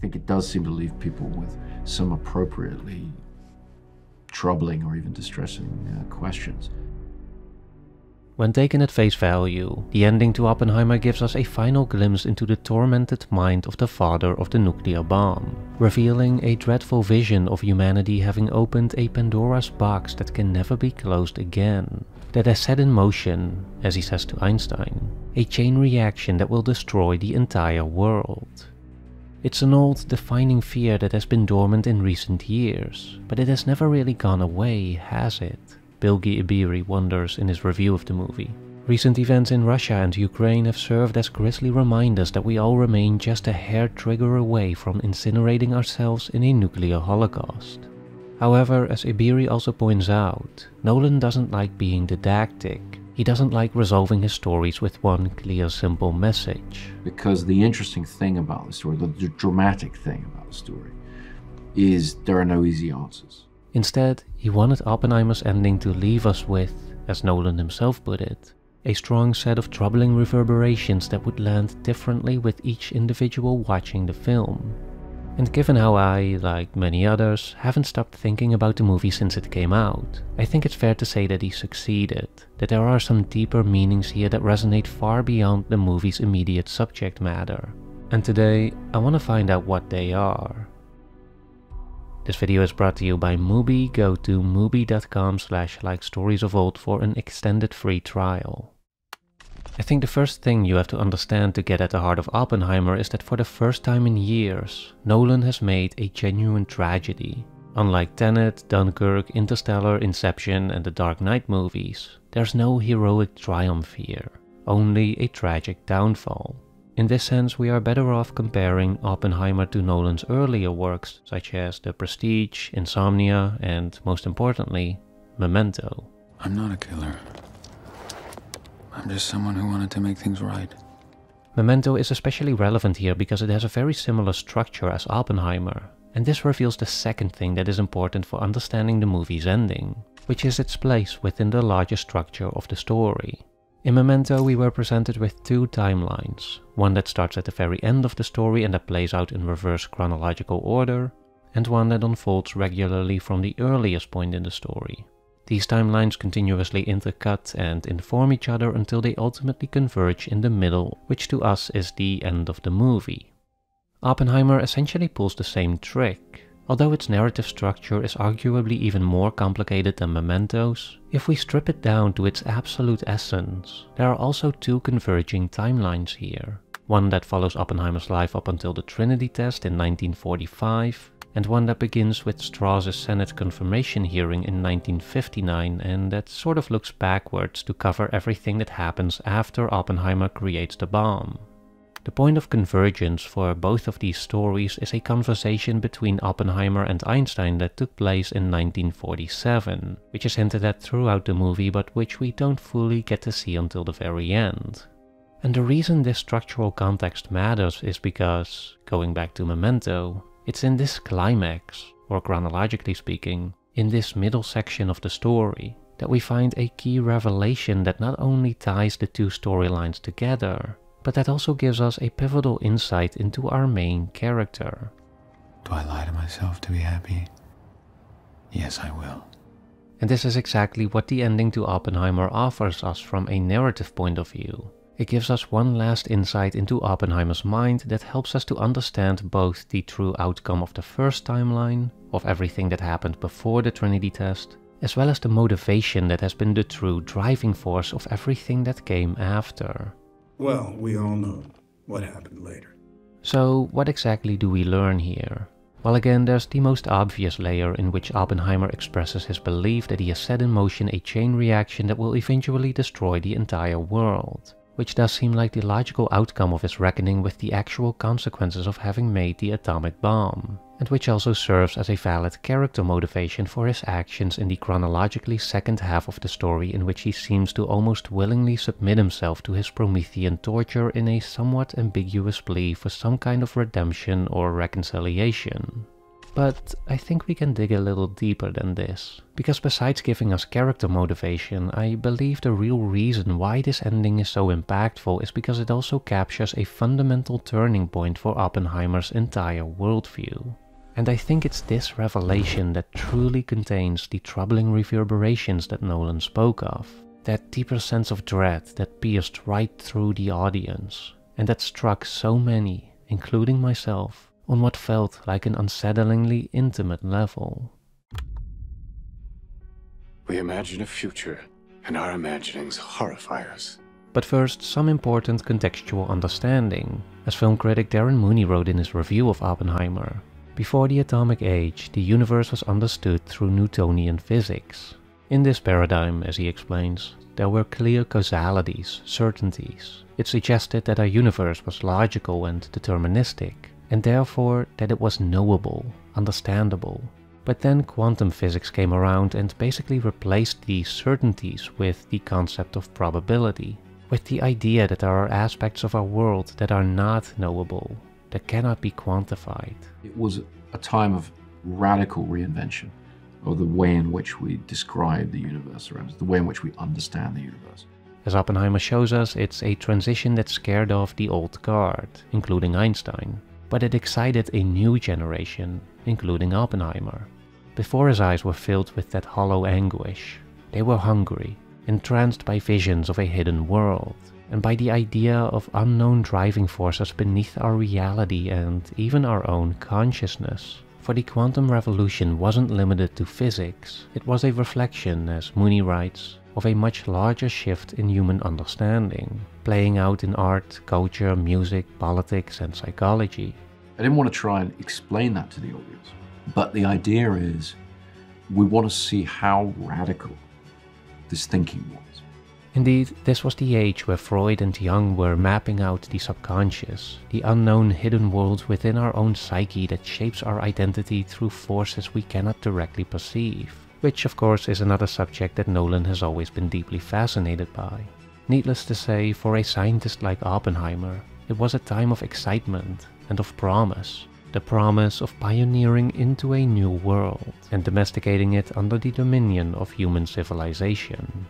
think it does seem to leave people with some appropriately troubling or even distressing uh, questions. When taken at face value, the ending to Oppenheimer gives us a final glimpse into the tormented mind of the father of the nuclear bomb, revealing a dreadful vision of humanity having opened a Pandora's box that can never be closed again, that has set in motion, as he says to Einstein, a chain reaction that will destroy the entire world. It's an old, defining fear that has been dormant in recent years, but it has never really gone away, has it? Bilge Ebiri wonders in his review of the movie. Recent events in Russia and Ukraine have served as grisly reminders that we all remain just a hair trigger away from incinerating ourselves in a nuclear holocaust. However, as Ebiri also points out, Nolan doesn't like being didactic. He doesn't like resolving his stories with one clear, simple message. Because the interesting thing about the story, the dramatic thing about the story, is there are no easy answers. Instead, he wanted Oppenheimer's ending to leave us with, as Nolan himself put it, a strong set of troubling reverberations that would land differently with each individual watching the film. And given how I, like many others, haven't stopped thinking about the movie since it came out, I think it's fair to say that he succeeded, that there are some deeper meanings here that resonate far beyond the movie's immediate subject matter. And today, I want to find out what they are. This video is brought to you by Mubi. Go to mubi.com slash like stories of old for an extended free trial. I think the first thing you have to understand to get at the heart of Oppenheimer is that for the first time in years, Nolan has made a genuine tragedy. Unlike Tenet, Dunkirk, Interstellar, Inception and the Dark Knight movies, there's no heroic triumph here, only a tragic downfall. In this sense, we are better off comparing Oppenheimer to Nolan's earlier works, such as The Prestige, Insomnia, and most importantly, Memento. I'm not a killer. I'm just someone who wanted to make things right. Memento is especially relevant here because it has a very similar structure as Oppenheimer, and this reveals the second thing that is important for understanding the movie's ending, which is its place within the larger structure of the story. In Memento, we were presented with two timelines, one that starts at the very end of the story and that plays out in reverse chronological order, and one that unfolds regularly from the earliest point in the story. These timelines continuously intercut and inform each other until they ultimately converge in the middle, which to us is the end of the movie. Oppenheimer essentially pulls the same trick, Although its narrative structure is arguably even more complicated than Memento's, if we strip it down to its absolute essence, there are also two converging timelines here. One that follows Oppenheimer's life up until the Trinity test in 1945, and one that begins with Strauss's Senate confirmation hearing in 1959 and that sort of looks backwards to cover everything that happens after Oppenheimer creates the bomb. The point of convergence for both of these stories is a conversation between Oppenheimer and Einstein that took place in 1947, which is hinted at throughout the movie but which we don't fully get to see until the very end. And the reason this structural context matters is because, going back to Memento, it's in this climax, or chronologically speaking, in this middle section of the story, that we find a key revelation that not only ties the two storylines together, but that also gives us a pivotal insight into our main character. Do I lie to myself to be happy? Yes, I will. And this is exactly what the ending to Oppenheimer offers us from a narrative point of view. It gives us one last insight into Oppenheimer's mind that helps us to understand both the true outcome of the first timeline, of everything that happened before the Trinity test, as well as the motivation that has been the true driving force of everything that came after. Well, we all know what happened later. So, what exactly do we learn here? Well, again, there's the most obvious layer in which Oppenheimer expresses his belief that he has set in motion a chain reaction that will eventually destroy the entire world, which does seem like the logical outcome of his reckoning with the actual consequences of having made the atomic bomb and which also serves as a valid character motivation for his actions in the chronologically second half of the story in which he seems to almost willingly submit himself to his Promethean torture in a somewhat ambiguous plea for some kind of redemption or reconciliation. But I think we can dig a little deeper than this. Because besides giving us character motivation, I believe the real reason why this ending is so impactful is because it also captures a fundamental turning point for Oppenheimer's entire worldview. And I think it's this revelation that truly contains the troubling reverberations that Nolan spoke of. That deeper sense of dread that pierced right through the audience, and that struck so many, including myself, on what felt like an unsettlingly intimate level. We imagine a future, and our imaginings horrify us. But first, some important contextual understanding, as film critic Darren Mooney wrote in his review of Oppenheimer. Before the atomic age, the universe was understood through Newtonian physics. In this paradigm, as he explains, there were clear causalities, certainties. It suggested that our universe was logical and deterministic, and therefore that it was knowable, understandable. But then quantum physics came around and basically replaced these certainties with the concept of probability, with the idea that there are aspects of our world that are not knowable, that cannot be quantified. It was a time of radical reinvention of the way in which we describe the universe around us, the way in which we understand the universe. As Oppenheimer shows us, it's a transition that scared off the old guard, including Einstein, but it excited a new generation, including Oppenheimer. Before his eyes were filled with that hollow anguish, they were hungry, entranced by visions of a hidden world, and by the idea of unknown driving forces beneath our reality and even our own consciousness. For the quantum revolution wasn't limited to physics, it was a reflection, as Mooney writes, of a much larger shift in human understanding, playing out in art, culture, music, politics, and psychology. I didn't want to try and explain that to the audience, but the idea is we want to see how radical this thinking was. Indeed, this was the age where Freud and Jung were mapping out the subconscious, the unknown hidden world within our own psyche that shapes our identity through forces we cannot directly perceive which of course is another subject that Nolan has always been deeply fascinated by. Needless to say, for a scientist like Oppenheimer, it was a time of excitement and of promise. The promise of pioneering into a new world and domesticating it under the dominion of human civilization.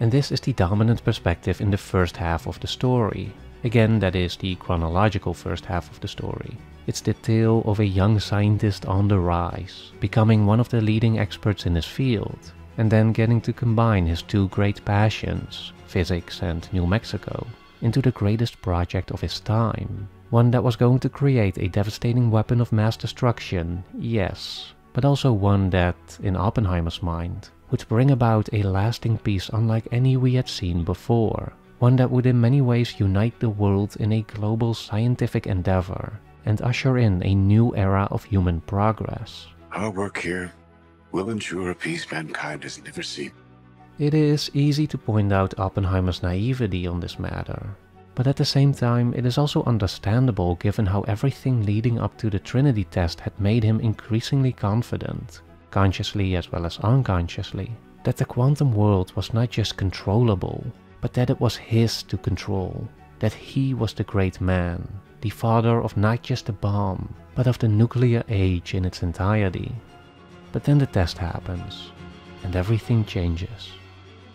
And this is the dominant perspective in the first half of the story. Again, that is the chronological first half of the story. It's the tale of a young scientist on the rise, becoming one of the leading experts in his field, and then getting to combine his two great passions, physics and New Mexico, into the greatest project of his time. One that was going to create a devastating weapon of mass destruction, yes, but also one that, in Oppenheimer's mind, would bring about a lasting peace unlike any we had seen before. One that would in many ways unite the world in a global scientific endeavor and usher in a new era of human progress. Our work here will ensure a peace mankind has never seen. It is easy to point out Oppenheimer's naivety on this matter, but at the same time it is also understandable given how everything leading up to the Trinity test had made him increasingly confident, consciously as well as unconsciously, that the quantum world was not just controllable, but that it was his to control, that he was the great man, the father of not just the bomb, but of the nuclear age in its entirety. But then the test happens, and everything changes.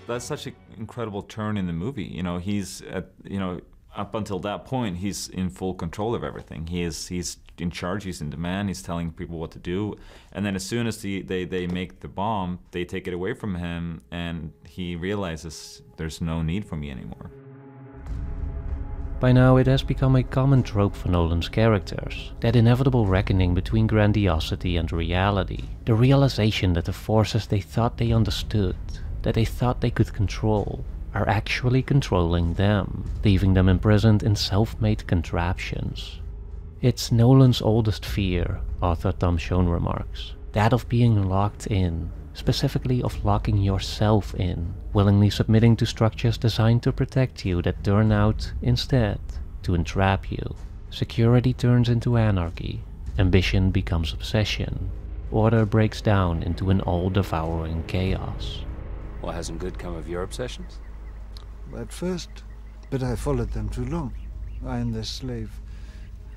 That's such an incredible turn in the movie. You know, he's at, you know, up until that point, he's in full control of everything. He is he's in charge. He's in demand. He's telling people what to do. And then as soon as the, they they make the bomb, they take it away from him, and he realizes there's no need for me anymore. By now, it has become a common trope for Nolan's characters that inevitable reckoning between grandiosity and reality, the realization that the forces they thought they understood, that they thought they could control, are actually controlling them, leaving them imprisoned in self made contraptions. It's Nolan's oldest fear, author Tom Shone remarks, that of being locked in, specifically of locking yourself in, willingly submitting to structures designed to protect you that turn out, instead, to entrap you. Security turns into anarchy, ambition becomes obsession, order breaks down into an all-devouring chaos. What hasn't good come of your obsessions? At first, but I followed them too long. I am their slave.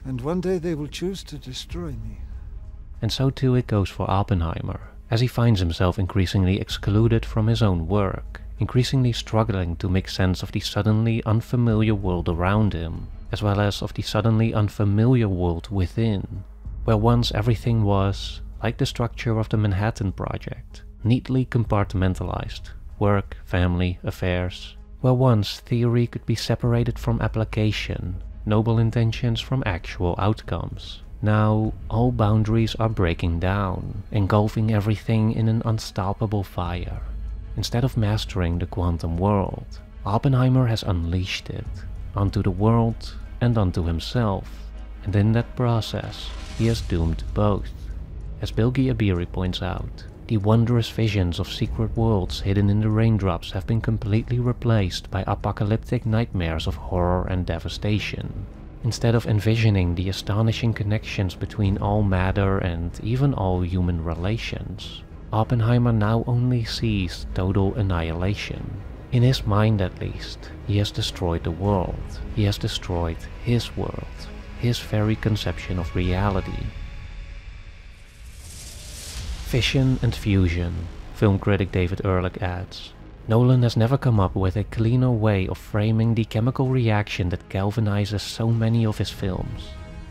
And one day they will choose to destroy me. and so too it goes for Oppenheimer, as he finds himself increasingly excluded from his own work, increasingly struggling to make sense of the suddenly unfamiliar world around him, as well as of the suddenly unfamiliar world within, where once everything was, like the structure of the Manhattan Project, neatly compartmentalized work, family, affairs, where once theory could be separated from application, noble intentions from actual outcomes. Now, all boundaries are breaking down, engulfing everything in an unstoppable fire. Instead of mastering the quantum world, Oppenheimer has unleashed it onto the world and onto himself, and in that process, he has doomed both. As Bilge Ebiri points out, the wondrous visions of secret worlds hidden in the raindrops have been completely replaced by apocalyptic nightmares of horror and devastation. Instead of envisioning the astonishing connections between all matter and even all human relations, Oppenheimer now only sees total annihilation. In his mind at least, he has destroyed the world. He has destroyed his world, his very conception of reality. Fission and fusion, film critic David Ehrlich adds. Nolan has never come up with a cleaner way of framing the chemical reaction that galvanizes so many of his films.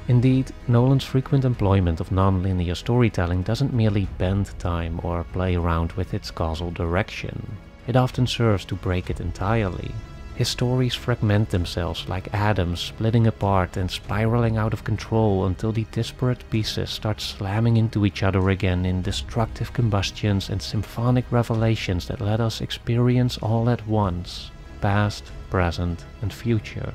Indeed, Nolan's frequent employment of non-linear storytelling doesn't merely bend time or play around with its causal direction. It often serves to break it entirely. His stories fragment themselves like atoms splitting apart and spiraling out of control until the disparate pieces start slamming into each other again in destructive combustions and symphonic revelations that let us experience all at once, past, present, and future.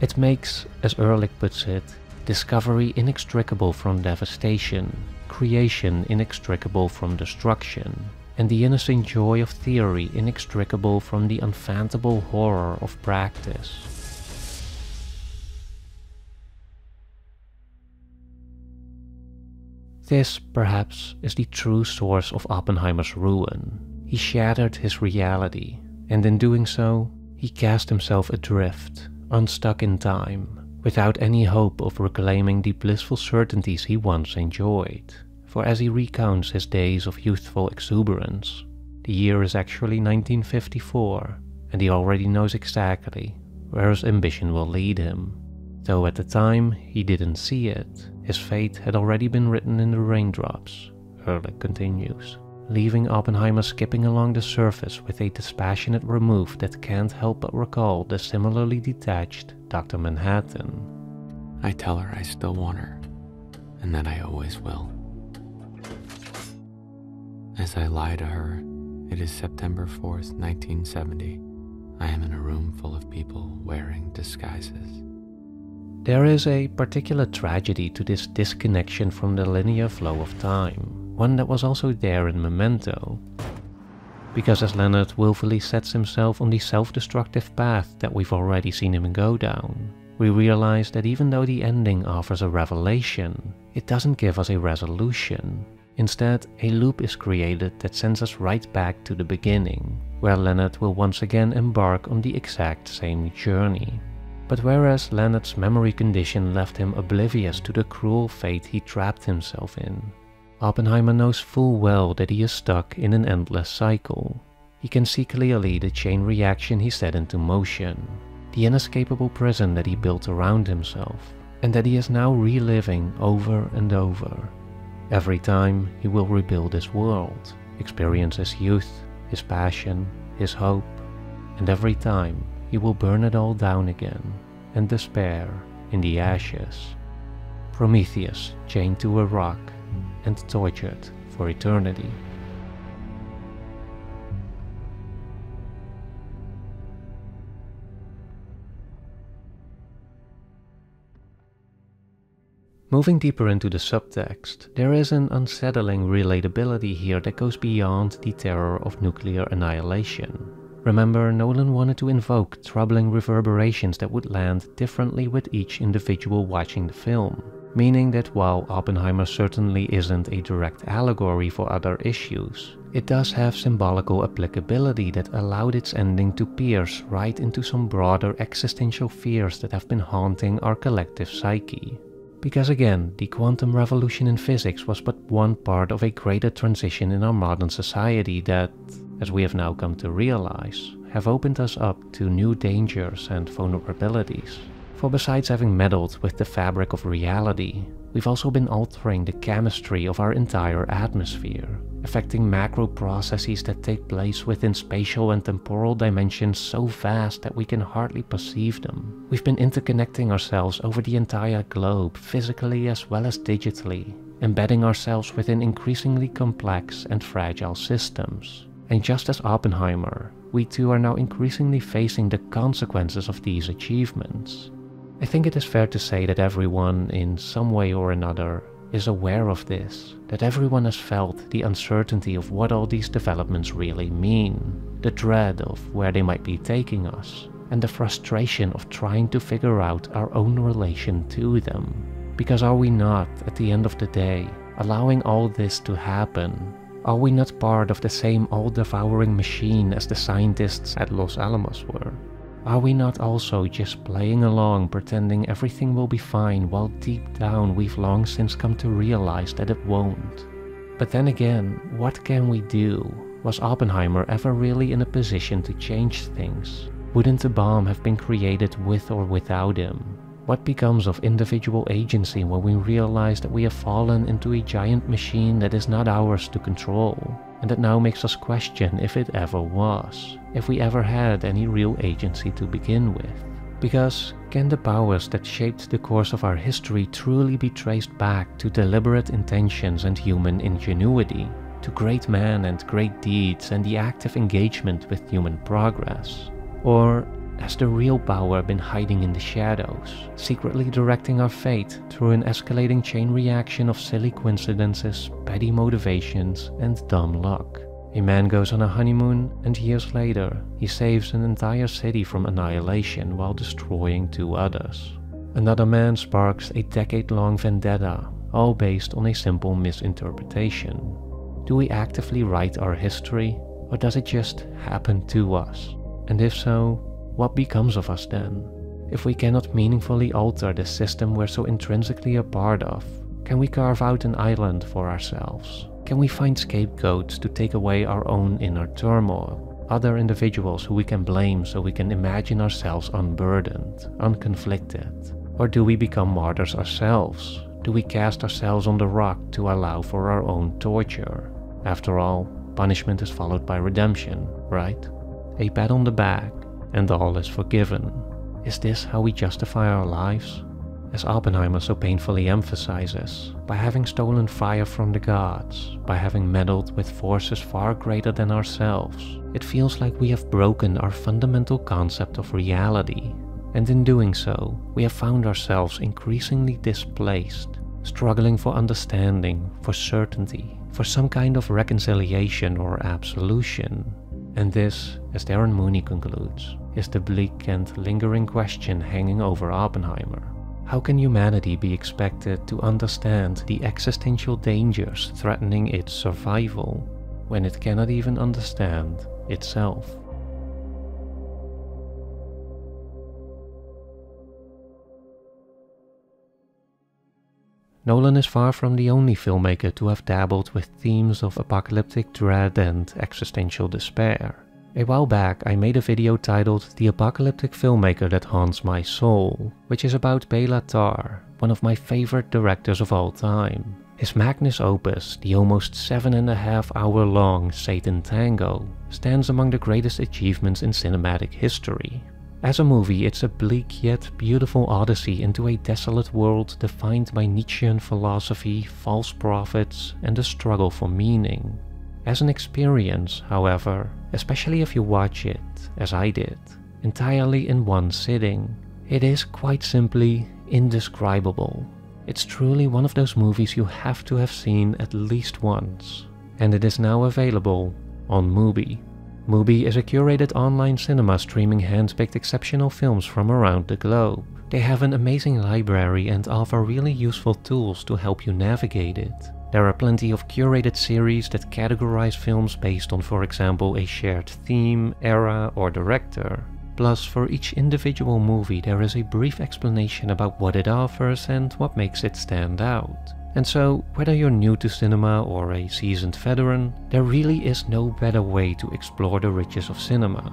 It makes, as Ehrlich puts it, discovery inextricable from devastation, creation inextricable from destruction, and the innocent joy of theory inextricable from the unfathomable horror of practice. This, perhaps, is the true source of Oppenheimer's ruin. He shattered his reality, and in doing so, he cast himself adrift, unstuck in time, without any hope of reclaiming the blissful certainties he once enjoyed for as he recounts his days of youthful exuberance, the year is actually 1954, and he already knows exactly where his ambition will lead him. Though at the time he didn't see it, his fate had already been written in the raindrops, Ehrlich continues, leaving Oppenheimer skipping along the surface with a dispassionate remove that can't help but recall the similarly detached Dr. Manhattan. I tell her I still want her, and that I always will. As I lie to her, it is September 4th, 1970. I am in a room full of people wearing disguises. There is a particular tragedy to this disconnection from the linear flow of time, one that was also there in Memento. Because as Leonard willfully sets himself on the self-destructive path that we've already seen him go down, we realize that even though the ending offers a revelation, it doesn't give us a resolution. Instead, a loop is created that sends us right back to the beginning, where Leonard will once again embark on the exact same journey. But whereas Leonard's memory condition left him oblivious to the cruel fate he trapped himself in, Oppenheimer knows full well that he is stuck in an endless cycle. He can see clearly the chain reaction he set into motion, the inescapable prison that he built around himself, and that he is now reliving over and over. Every time he will rebuild his world, experience his youth, his passion, his hope, and every time he will burn it all down again and despair in the ashes. Prometheus chained to a rock and tortured for eternity. Moving deeper into the subtext, there is an unsettling relatability here that goes beyond the terror of nuclear annihilation. Remember, Nolan wanted to invoke troubling reverberations that would land differently with each individual watching the film, meaning that while Oppenheimer certainly isn't a direct allegory for other issues, it does have symbolical applicability that allowed its ending to pierce right into some broader existential fears that have been haunting our collective psyche. Because again, the quantum revolution in physics was but one part of a greater transition in our modern society that, as we have now come to realize, have opened us up to new dangers and vulnerabilities. For besides having meddled with the fabric of reality, we've also been altering the chemistry of our entire atmosphere, affecting macro processes that take place within spatial and temporal dimensions so vast that we can hardly perceive them. We've been interconnecting ourselves over the entire globe, physically as well as digitally, embedding ourselves within increasingly complex and fragile systems. And just as Oppenheimer, we too are now increasingly facing the consequences of these achievements. I think it is fair to say that everyone, in some way or another, is aware of this, that everyone has felt the uncertainty of what all these developments really mean, the dread of where they might be taking us, and the frustration of trying to figure out our own relation to them. Because are we not, at the end of the day, allowing all this to happen? Are we not part of the same all-devouring machine as the scientists at Los Alamos were? Are we not also just playing along pretending everything will be fine while deep down we've long since come to realize that it won't? But then again, what can we do? Was Oppenheimer ever really in a position to change things? Wouldn't the bomb have been created with or without him? What becomes of individual agency when we realize that we have fallen into a giant machine that is not ours to control, and that now makes us question if it ever was, if we ever had any real agency to begin with? Because can the powers that shaped the course of our history truly be traced back to deliberate intentions and human ingenuity, to great men and great deeds and the active engagement with human progress? Or has the real power been hiding in the shadows, secretly directing our fate through an escalating chain reaction of silly coincidences, petty motivations, and dumb luck? A man goes on a honeymoon, and years later, he saves an entire city from annihilation while destroying two others. Another man sparks a decade long vendetta, all based on a simple misinterpretation. Do we actively write our history, or does it just happen to us? And if so, what becomes of us then? If we cannot meaningfully alter the system we're so intrinsically a part of, can we carve out an island for ourselves? Can we find scapegoats to take away our own inner turmoil? Other individuals who we can blame so we can imagine ourselves unburdened, unconflicted? Or do we become martyrs ourselves? Do we cast ourselves on the rock to allow for our own torture? After all, punishment is followed by redemption, right? A pat on the back, and all is forgiven. Is this how we justify our lives? As Oppenheimer so painfully emphasizes, by having stolen fire from the gods, by having meddled with forces far greater than ourselves, it feels like we have broken our fundamental concept of reality. And in doing so, we have found ourselves increasingly displaced, struggling for understanding, for certainty, for some kind of reconciliation or absolution. And this, as Darren Mooney concludes, is the bleak and lingering question hanging over Oppenheimer. How can humanity be expected to understand the existential dangers threatening its survival when it cannot even understand itself? Nolan is far from the only filmmaker to have dabbled with themes of apocalyptic dread and existential despair. A while back I made a video titled The Apocalyptic Filmmaker That Haunts My Soul, which is about Bela Tarr, one of my favorite directors of all time. His magnus opus, the almost seven and a half hour long Satantango, stands among the greatest achievements in cinematic history. As a movie, it's a bleak yet beautiful odyssey into a desolate world defined by Nietzschean philosophy, false prophets, and the struggle for meaning. As an experience, however, especially if you watch it, as I did, entirely in one sitting, it is quite simply indescribable. It's truly one of those movies you have to have seen at least once, and it is now available on Mubi. Mubi is a curated online cinema streaming handpicked exceptional films from around the globe. They have an amazing library and offer really useful tools to help you navigate it. There are plenty of curated series that categorize films based on, for example, a shared theme, era, or director. Plus, for each individual movie, there is a brief explanation about what it offers and what makes it stand out. And so, whether you're new to cinema or a seasoned veteran, there really is no better way to explore the riches of cinema.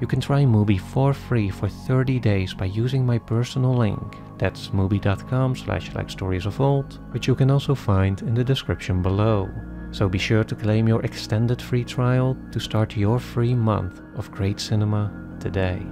You can try Mubi for free for 30 days by using my personal link. That's mubi.com slash like stories of old, which you can also find in the description below. So be sure to claim your extended free trial to start your free month of great cinema today.